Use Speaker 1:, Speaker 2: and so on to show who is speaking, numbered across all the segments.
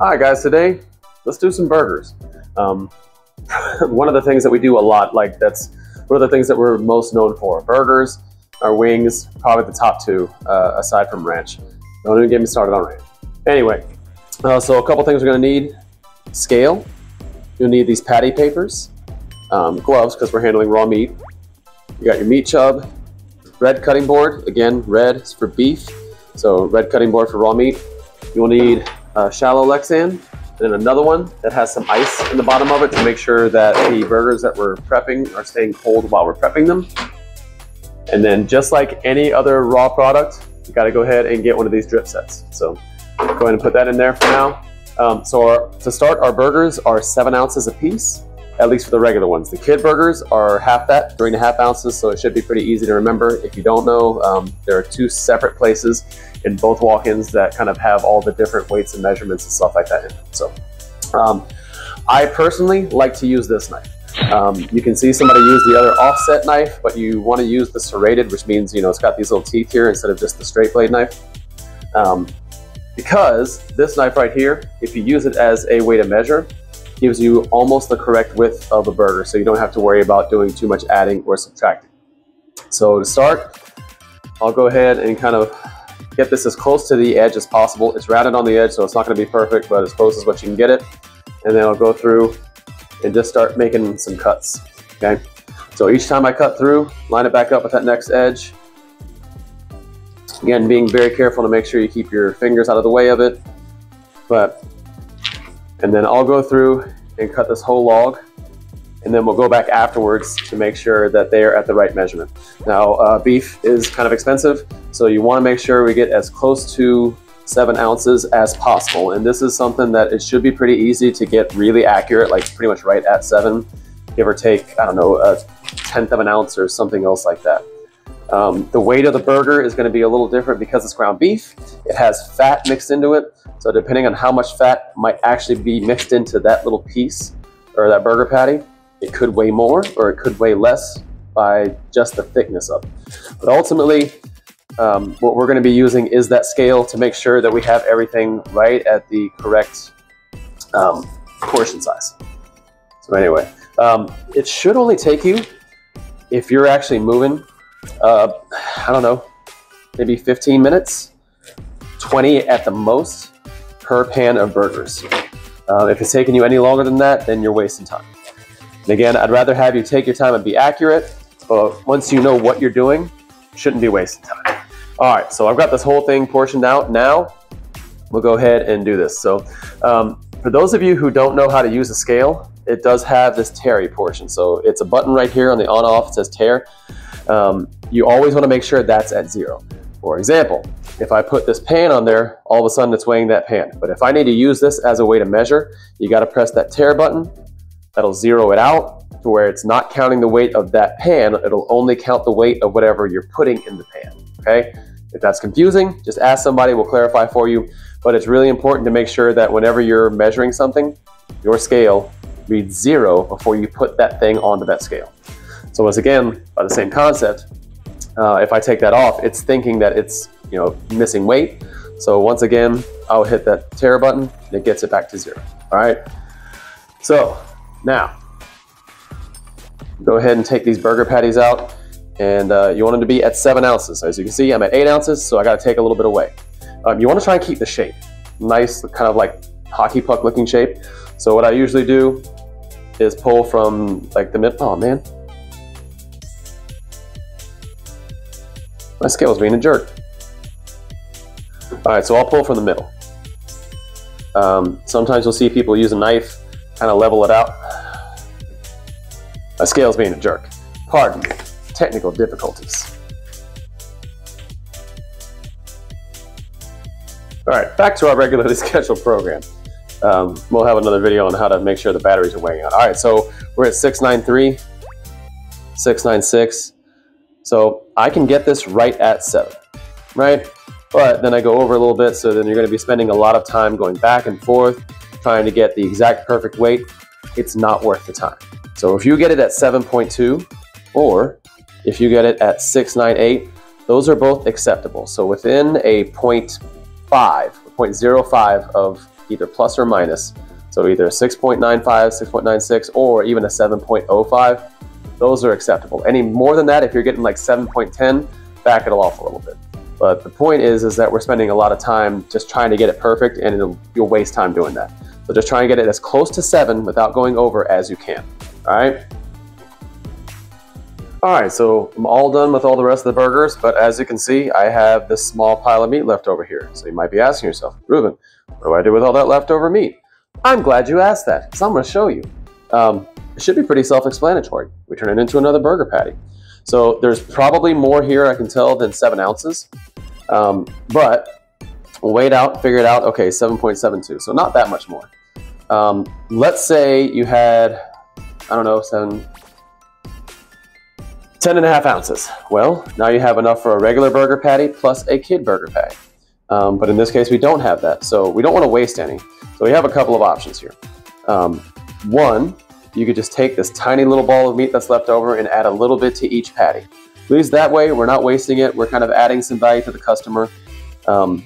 Speaker 1: All right, guys, today let's do some burgers. Um, one of the things that we do a lot, like that's one of the things that we're most known for. Burgers, our wings, probably the top two, uh, aside from ranch. Don't even get me started on ranch. Anyway, uh, so a couple things we're gonna need. Scale, you'll need these patty papers, um, gloves, because we're handling raw meat. You got your meat chub, red cutting board, again, red is for beef, so red cutting board for raw meat. You'll need a shallow Lexan, and then another one that has some ice in the bottom of it to make sure that the burgers that we're prepping are staying cold while we're prepping them. And then just like any other raw product, you gotta go ahead and get one of these drip sets. So go ahead and put that in there for now. Um, so our, to start, our burgers are seven ounces a piece, at least for the regular ones. The kid burgers are half that, three and a half ounces, so it should be pretty easy to remember. If you don't know, um, there are two separate places in both walk-ins that kind of have all the different weights and measurements and stuff like that in them. So um, I personally like to use this knife. Um, you can see somebody use the other offset knife, but you want to use the serrated, which means, you know, it's got these little teeth here instead of just the straight blade knife. Um, because this knife right here, if you use it as a way to measure, gives you almost the correct width of a burger, so you don't have to worry about doing too much adding or subtracting. So to start, I'll go ahead and kind of get this as close to the edge as possible. It's rounded on the edge, so it's not going to be perfect, but as close as what you can get it. And then I'll go through and just start making some cuts, okay? So each time I cut through, line it back up with that next edge, Again, being very careful to make sure you keep your fingers out of the way of it. But, and then I'll go through and cut this whole log and then we'll go back afterwards to make sure that they are at the right measurement. Now, uh, beef is kind of expensive, so you wanna make sure we get as close to seven ounces as possible. And this is something that it should be pretty easy to get really accurate, like pretty much right at seven, give or take, I don't know, a tenth of an ounce or something else like that. Um, the weight of the burger is going to be a little different because it's ground beef. It has fat mixed into it. So depending on how much fat might actually be mixed into that little piece or that burger patty, it could weigh more or it could weigh less by just the thickness of it. But ultimately, um, what we're going to be using is that scale to make sure that we have everything right at the correct um, portion size. So anyway, um, it should only take you, if you're actually moving uh, I don't know, maybe 15 minutes, 20 at the most per pan of burgers. Uh, if it's taking you any longer than that, then you're wasting time. And again, I'd rather have you take your time and be accurate, but once you know what you're doing, shouldn't be wasting time. All right, so I've got this whole thing portioned out. Now, we'll go ahead and do this. So um, for those of you who don't know how to use a scale, it does have this tare portion. So it's a button right here on the on off, it says tare um, you always want to make sure that's at zero. For example, if I put this pan on there, all of a sudden it's weighing that pan. But if I need to use this as a way to measure, you got to press that tare button. That'll zero it out to where it's not counting the weight of that pan. It'll only count the weight of whatever you're putting in the pan. Okay. If that's confusing, just ask somebody, we'll clarify for you. But it's really important to make sure that whenever you're measuring something, your scale reads zero before you put that thing onto that scale. So once again, by the same concept, uh, if I take that off, it's thinking that it's you know missing weight. So once again, I'll hit that tare button and it gets it back to zero. All right. So now, go ahead and take these burger patties out and uh, you want them to be at seven ounces. As you can see, I'm at eight ounces, so I got to take a little bit away. Um, you want to try and keep the shape. Nice, kind of like hockey puck looking shape. So what I usually do is pull from like the mid, oh man, My scale's being a jerk. All right, so I'll pull from the middle. Um, sometimes you'll see people use a knife, kind of level it out. My scale's being a jerk. Pardon me. Technical difficulties. All right, back to our regularly scheduled program. Um, we'll have another video on how to make sure the batteries are weighing out. All right, so we're at 693, 696. So I can get this right at seven, right? But then I go over a little bit, so then you're gonna be spending a lot of time going back and forth, trying to get the exact perfect weight. It's not worth the time. So if you get it at 7.2, or if you get it at 698, those are both acceptable. So within a 0.5, 0.05 of either plus or minus. So either 6.95, 6.96, or even a 7.05. Those are acceptable. Any more than that, if you're getting like 7.10, back it off a little bit. But the point is, is that we're spending a lot of time just trying to get it perfect and you'll waste time doing that. So just try and get it as close to seven without going over as you can. All right. All right, so I'm all done with all the rest of the burgers, but as you can see, I have this small pile of meat left over here. So you might be asking yourself, Ruben, what do I do with all that leftover meat? I'm glad you asked that, because I'm going to show you. Um, it should be pretty self-explanatory. We turn it into another burger patty. So there's probably more here, I can tell, than seven ounces. Um, but we'll wait out, figure it out. Okay, 7.72, so not that much more. Um, let's say you had, I don't know, seven, 10 and a half ounces. Well, now you have enough for a regular burger patty plus a kid burger patty. Um, but in this case, we don't have that. So we don't want to waste any. So we have a couple of options here. Um, one, you could just take this tiny little ball of meat that's left over and add a little bit to each patty. Please, that way, we're not wasting it. We're kind of adding some value to the customer. Um,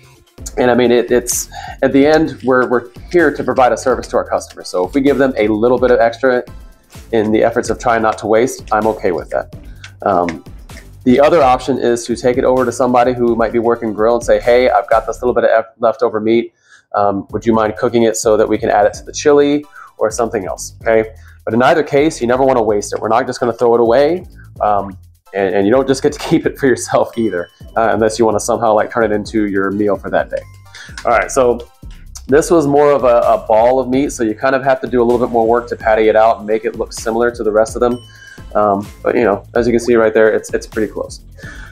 Speaker 1: and I mean, it, it's at the end, we're, we're here to provide a service to our customers. So if we give them a little bit of extra in the efforts of trying not to waste, I'm okay with that. Um, the other option is to take it over to somebody who might be working grill and say, hey, I've got this little bit of leftover meat. Um, would you mind cooking it so that we can add it to the chili or something else, okay? But in either case, you never want to waste it. We're not just going to throw it away. Um, and, and, you don't just get to keep it for yourself either, uh, unless you want to somehow like turn it into your meal for that day. All right, so this was more of a, a ball of meat, so you kind of have to do a little bit more work to patty it out and make it look similar to the rest of them. Um, but you know, as you can see right there, it's, it's pretty close.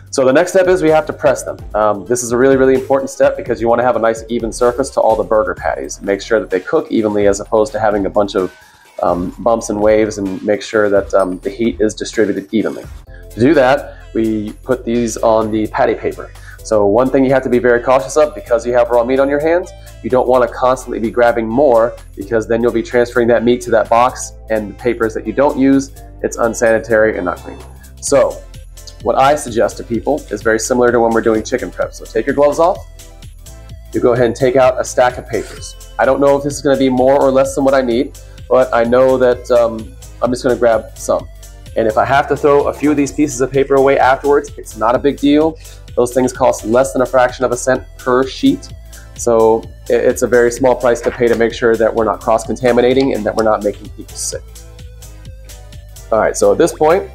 Speaker 1: So the next step is we have to press them. Um, this is a really, really important step because you want to have a nice even surface to all the burger patties. Make sure that they cook evenly as opposed to having a bunch of um, bumps and waves and make sure that um, the heat is distributed evenly. To do that, we put these on the patty paper. So one thing you have to be very cautious of because you have raw meat on your hands, you don't want to constantly be grabbing more because then you'll be transferring that meat to that box and the papers that you don't use it's unsanitary and not clean. So what I suggest to people is very similar to when we're doing chicken prep. So take your gloves off. You go ahead and take out a stack of papers. I don't know if this is going to be more or less than what I need, but I know that um, I'm just going to grab some. And if I have to throw a few of these pieces of paper away afterwards, it's not a big deal. Those things cost less than a fraction of a cent per sheet. So it's a very small price to pay to make sure that we're not cross-contaminating and that we're not making people sick. All right, so at this point,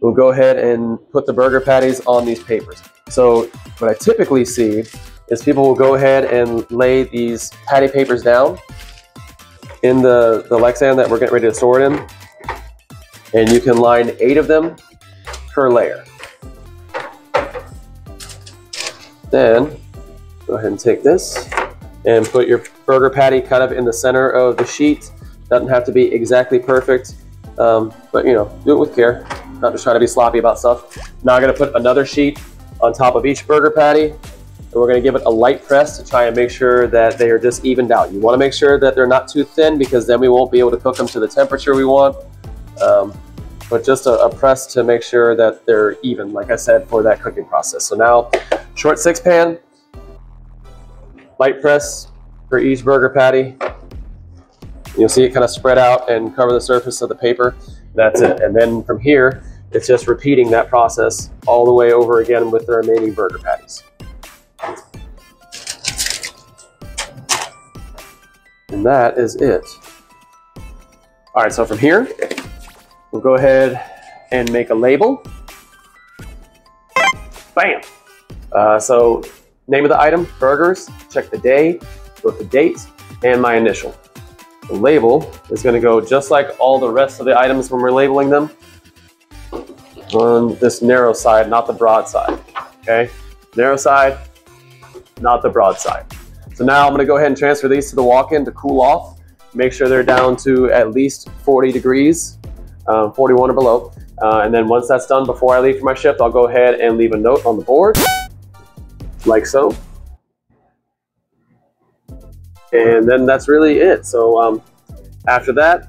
Speaker 1: we'll go ahead and put the burger patties on these papers. So what I typically see is people will go ahead and lay these patty papers down in the, the Lexan that we're getting ready to store it in. And you can line eight of them per layer. Then go ahead and take this and put your burger patty kind of in the center of the sheet. Doesn't have to be exactly perfect. Um, but you know, do it with care. Not just trying to be sloppy about stuff. Now I'm gonna put another sheet on top of each burger patty. And we're gonna give it a light press to try and make sure that they are just evened out. You wanna make sure that they're not too thin because then we won't be able to cook them to the temperature we want. Um, but just a, a, press to make sure that they're even, like I said, for that cooking process. So now, short six pan, light press for each burger patty. You'll see it kind of spread out and cover the surface of the paper. That's it. And then from here, it's just repeating that process all the way over again with the remaining burger patties. And that is it. All right, so from here, we'll go ahead and make a label. Bam! Uh, so name of the item, burgers, check the day, both the date, and my initial. The label is going to go just like all the rest of the items when we're labeling them on this narrow side, not the broad side. Okay, narrow side, not the broad side. So now I'm going to go ahead and transfer these to the walk-in to cool off. Make sure they're down to at least 40 degrees, um, 41 or below. Uh, and then once that's done, before I leave for my shift, I'll go ahead and leave a note on the board, like so. And then that's really it. So um, after that,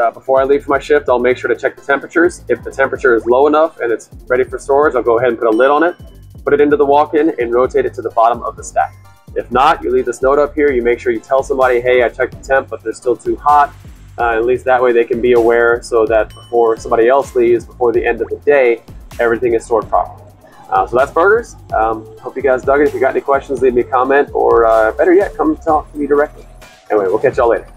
Speaker 1: uh, before I leave for my shift, I'll make sure to check the temperatures. If the temperature is low enough and it's ready for storage, I'll go ahead and put a lid on it, put it into the walk-in and rotate it to the bottom of the stack. If not, you leave this note up here. You make sure you tell somebody, hey, I checked the temp, but they're still too hot. Uh, at least that way they can be aware so that before somebody else leaves, before the end of the day, everything is stored properly. Uh, so that's burgers. Um, hope you guys dug it. If you got any questions, leave me a comment or uh, better yet, come talk to me directly. Anyway, we'll catch y'all later.